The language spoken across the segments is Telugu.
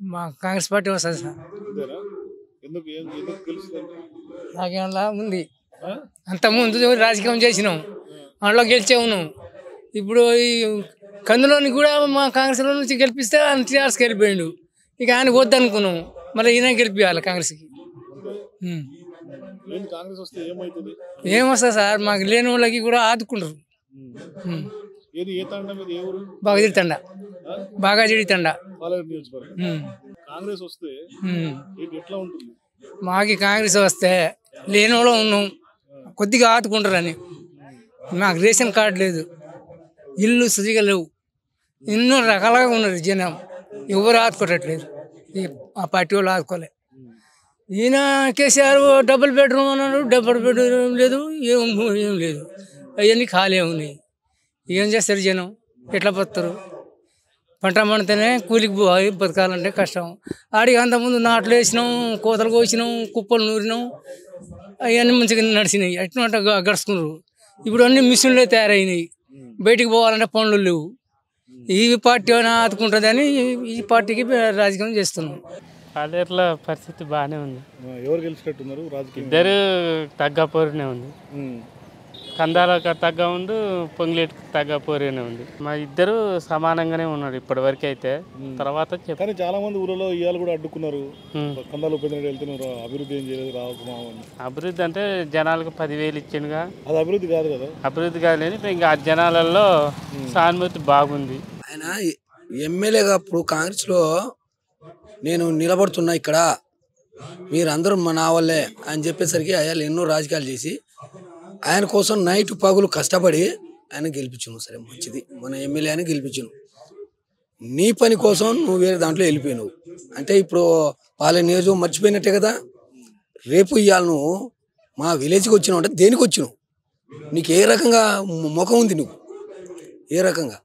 మా కాంగ్రెస్ పార్టీ వస్తుంది సార్. నాకేమన్నా ఉంది? అంత ముందు రాజకీయం చేసినాం. అందులో గెలిచే ఉన్నాం ఇప్పుడు ఈ కందులోని కూడా మా కాంగ్రెస్లో నుంచి గెలిపిస్తే ఆయన టీఆర్ఎస్కి వెళ్ళిపోయిండు. ఇక ఆయన వద్దనుకున్నాం. మళ్ళీ ఈయన గెలిపించాలి కాంగ్రెస్కి. ఏమొస్తుంది సార్? మాకు లేని వాళ్ళకి కూడా ఆదుకుంటారు. ఏది ఏ తండ మీద ఏ ఊరు? బాగా బాగా. కాంగ్రెస్ వస్తే ఎట్లా ఉంటుంది? మాకు కాంగ్రెస్ వస్తే లేని వాళ్ళు ఉన్నాం. కొద్దిగా ఆదుకుంటారని. మాకు రేషన్ కార్డు లేదు. ఇల్లు సరిగా లేవు. ఎన్నో రకాలుగా ఉన్నారు జనం. ఎవరు ఆదుకోవట్లేదు. ఈ ఆ పార్టీ వాళ్ళు ఆదుకోలే. ఈయన కేసీఆర్ డబుల్ బెడ్రూమ్ అన్నాడు. డబుల్ బెడ్రూమ్ లేదు ఏం ఏం లేదు. అవన్నీ ఖాళీ ఉన్నాయి. ఏం చేస్తారు జనం? ఎట్లా బతుకుతారు పంట పండితేనే కూలికి పోయి బతకాలంటే కష్టం. ఆడికి అంతకుముందు నాట్లు వేసినాం కోతలు కోసినాం కుప్పలు నూరినాం అవన్నీ మంచిగా నడిచినాయి. అట్లా గడుచుకున్నారు. ఇప్పుడు అన్ని మిషన్లే తయారైనాయి. బయటికి పోవాలంటే పనులు లేవు. ఈ పార్టీ అయినా ఆదుకుంటుందని ఈ పార్టీకి రాజకీయం చేస్తున్నాం. పాలేరులో పరిస్థితి బాగానే ఉంది. ఎవరు గెలిచినట్టున్నారు? రాజకీయం. ఇద్దరు తగ్గపోరునే ఉంది. కందాలకు తగ్గ ఉండు పొంగిలేటికి తగ్గ పోరునే ఉంది. మా ఇద్దరు సమానంగానే ఉన్నాడు ఇప్పటి వరకు అయితే తర్వాత చెప్ప కానీ చాలా మంది ఊళ్ళో ఇవాళ కూడా అడ్డుకున్నారు. కందాలు వెళ్తున్నారు అభివృద్ధి ఏం చేయలేదు రావు అభివృద్ధి అంటే జనాలకు పదివేలు ఇచ్చిండుగా. అది అభివృద్ధి కాదు కదా. అభివృద్ధి కాదని ఇంకా ఆ జనాలలో సానుభూతి బాగుంది. ఆయన ఎమ్మెల్యేగా అప్పుడు కాంగ్రెస్లో నేను నిలబడుతున్నా ఇక్కడ. మీరందరూ మా నా వల్లే అని చెప్పేసరికి ఆయన ఎన్నో రాజకీయాలు చేసి ఆయన కోసం నైట్ పగులు కష్టపడి ఆయన గెలిపించును. సరే మంచిది. మన ఎమ్మెల్యే అని గెలిపించును. నీ పని కోసం నువ్వు వేరే దాంట్లో వెళ్ళిపోయినావు. అంటే ఇప్పుడు పాలే నియోజకం మర్చిపోయినట్టే కదా? రేపు ఇవాళ నువ్వు మా విలేజ్కి వచ్చినావు అంటే దేనికి వచ్చినావు? నీకు ఏ రకంగా ముఖం ఉంది నువ్వు ఏ రకంగా?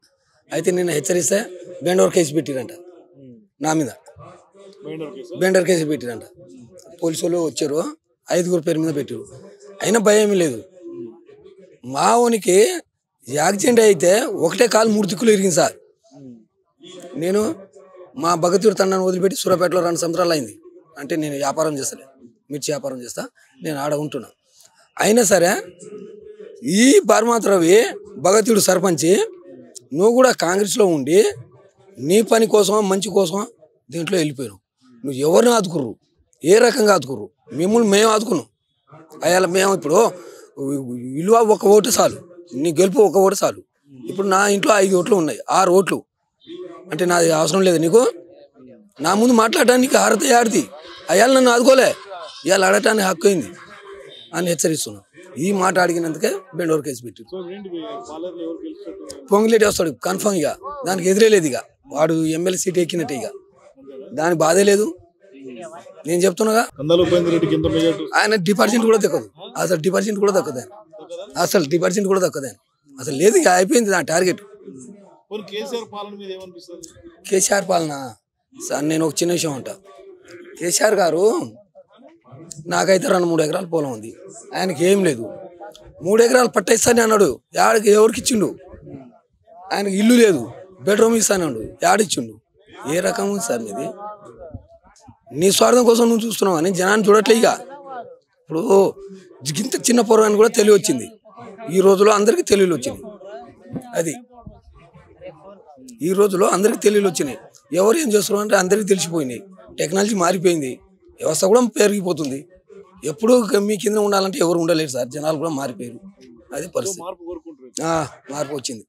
అయితే నేను హెచ్చరిస్తే బెండోర్ కేసు పెట్టిరంట. నా మీద. Bender case పెట్టిరంట. పోలీసు వాళ్ళు వచ్చారు. ఐదుగురు పేరు మీద పెట్టారు. అయినా భయం లేదు. మావోనికి యాక్సిడెంట్ అయితే ఒకటే కాలు మూడు దిక్కులు ఇరిగింది సార్. నేను మా భగతూరు తండాన్ని వదిలిపెట్టి సూర్యాపేటలో రెండు సంవత్సరాలు అయింది. అంటే నేను వ్యాపారం చేస్తాను మిర్చి వ్యాపారం చేస్తా. నేను ఆడ ఉంటున్నా. అయినా సరే ఈ పరమాత్రవి భగతుడు సర్పంచి నువ్వు కూడా కాంగ్రెస్లో ఉండి నీ పని కోసం మంచి కోసం దీంట్లో వెళ్ళిపోయావు నువ్వు ఎవరిని ఆదుకుర్రు? ఏ రకంగా ఆదుకుర్రు? మిమ్మల్ని మేము ఆదుకున్నాం. అయ్యాల మేము ఇప్పుడు విలువ ఒక ఓటు చాలు. నీ గెలుపు ఒక ఓటు చాలు. ఇప్పుడు నా ఇంట్లో ఐదు ఓట్లు ఉన్నాయి ఆరు ఓట్లు. అంటే నాది అవసరం లేదు నీకు? నా ముందు మాట్లాడటానికి అర్హత ఆడిది అయ్యాల నన్ను ఆదుకోలే. ఇవాళ అడటానికి హక్కు అయింది అని హెచ్చరిస్తున్నాం ఈ మాట అడిగినందుకే బెండోర్ కేసు పెట్టి పొంగిలేటి వస్తాడు కన్ఫర్మ్ ఇక. దానికి ఎదురే లేదు ఇక. వాడు ఎమ్మెల్యే సీట్ ఎక్కినట్టే ఇక. దానికి బాధే లేదు. నేను చెప్తున్నాగా? ఆయన డిపార్ట్మెంట్ కూడా దక్కదు. అసలు డిపార్ట్మెంట్ కూడా దక్కదు. అసలు డిపార్ట్మెంట్ కూడా దక్కదు. అసలు లేదు ఇక అయిపోయింది నా టార్గెట్. కేసీఆర్ పాలన సార్ నేను ఒక చిన్న విషయం అంట. కేసీఆర్ గారు నాకైతే రెండు మూడు ఎకరాల పొలం ఉంది. ఆయనకి ఏం లేదు. మూడు ఎకరాలు పట్టేస్తానే అన్నాడు. యాడికి ఎవరికి ఇచ్చిండు? ఆయనకి ఇల్లు లేదు. బెడ్రూమ్ ఇస్తానన్నాడు యాడిచ్చిండు ఏ రకం ఉంది సార్ మీది? నీ స్వార్థం కోసం నువ్వు చూస్తున్నావు? అని జనాన్ని చూడట్లే ఇక. ఇప్పుడు ఇంత చిన్న పొరగాన్ని కూడా తెలివి వచ్చింది ఈ రోజులో అందరికీ తెలివిలు వచ్చింది అది. ఈ రోజులో అందరికీ తెలివిలు వచ్చినాయి. ఎవరు ఏం చేస్తున్నారు అంటే అందరికీ తెలిసిపోయినాయి. టెక్నాలజీ మారిపోయింది. వ్యవస్థ కూడా పెరిగిపోతుంది. ఎప్పుడు మీ కింద ఉండాలంటే ఎవరు ఉండలేరు సార్. జనాలు కూడా మారిపోయారు. అది పరిస్థితి. మార్పు కోరుకుంటారు ఆ, మార్పు వచ్చింది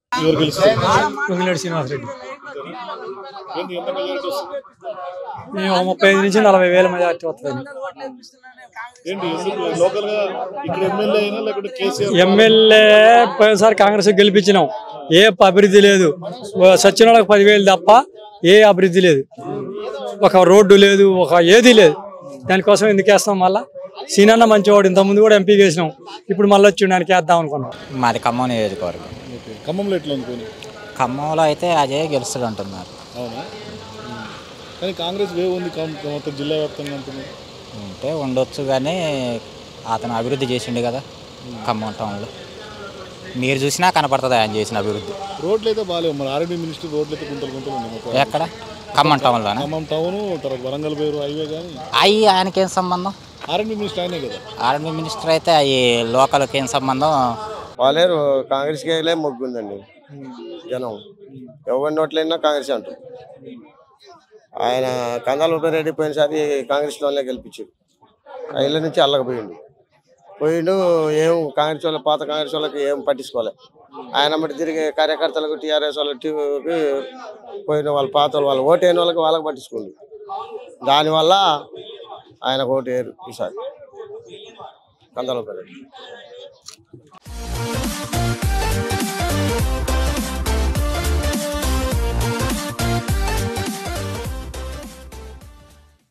శ్రీనివాసరెడ్డి. మేము ముప్పై ఐదు నుంచి నలభై వేల మెజార్టీ వస్తుంది. ఏంటి? ఎందుకు? లోకల్గా ఇక్కడ ఎమ్మెల్యే అయినా లేకుంటే కేసీఆర్ ఎమ్మెల్యే పోయినసారి కాంగ్రెస్ గెలిపించినాం. ఏ అభివృద్ధి లేదు. సచిన వాళ్ళకి పదివేలు తప్ప ఏ అభివృద్ధి లేదు. ఒక రోడ్డు లేదు ఒక ఏది లేదు. దానికోసం ఎందుకు వేస్తాం మళ్ళా? సీనన్న మంచివాడు ఇంతకుముందు కూడా ఎంపీ వేసినాం ఇప్పుడు మళ్ళీ వచ్చి దానికి వేద్దాం అనుకున్నాం. మాది ఖమ్మం నియోజకవర్గం. ఖమ్మంలో ఎట్లా అనుకోని ఖమ్మంలో అయితే అజయ్ గెలుస్తాడు అంటున్నారు. అవునా? కానీ కాంగ్రెస్ వేవ్ ఉంది మొత్తం జిల్లా వ్యాప్తంగా అంటున్నారు. ఉంటే ఉండొచ్చు కానీ అతను అభివృద్ధి చేసిండు కదా ఖమ్మం టౌన్లో. మీరు చూసినా కనపడుతుంది ఆయన చేసిన అభివృద్ధి. రోడ్లు అయితే బాగాలేవు మరి ఆర్ఎండి మినిస్టర్ రోడ్లు అయితే గుంటలు గుంటలు ఉన్నాయి ఎక్కడ? ఖమ్మం టౌన్లోనే? ఖమ్మం టౌన్ తర్వాత వరంగల్ పేరు హైవే కానీ. అవి ఆయనకేం సంబంధం? ఆర్ఎండ్బి మినిస్టర్ కదా? ఆర్మీ మినిస్టర్ అయితే అవి లోకల్కి ఏం సంబంధం? పాలేరు కాంగ్రెస్కి వెళ్ళే మొగ్గుందండి. జనం. ఎవరి నోట్లైనా కాంగ్రెస్ అంటారు. ఆయన కందాల ఉపరెడ్డి పోయినసారి కాంగ్రెస్లోనే గెలిపించారు. ఆ ఇళ్ళ నుంచి అల్లకపోయిండు. పోయిండు ఏం కాంగ్రెస్ వాళ్ళ పాత కాంగ్రెస్ వాళ్ళకి ఏం పట్టించుకోలే. ఆయన మట్టి తిరిగి కార్యకర్తలకు టీఆర్ఎస్ వాళ్ళకి పోయిన వాళ్ళ పాత వాళ్ళు వాళ్ళు ఓటు అయిన వాళ్ళకి వాళ్ళకి పట్టించుకోండి. దానివల్ల ఆయనకు ఓటు వేయరు ఈసారి కందాల ఉపరెడ్డి